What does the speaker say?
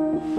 Yes.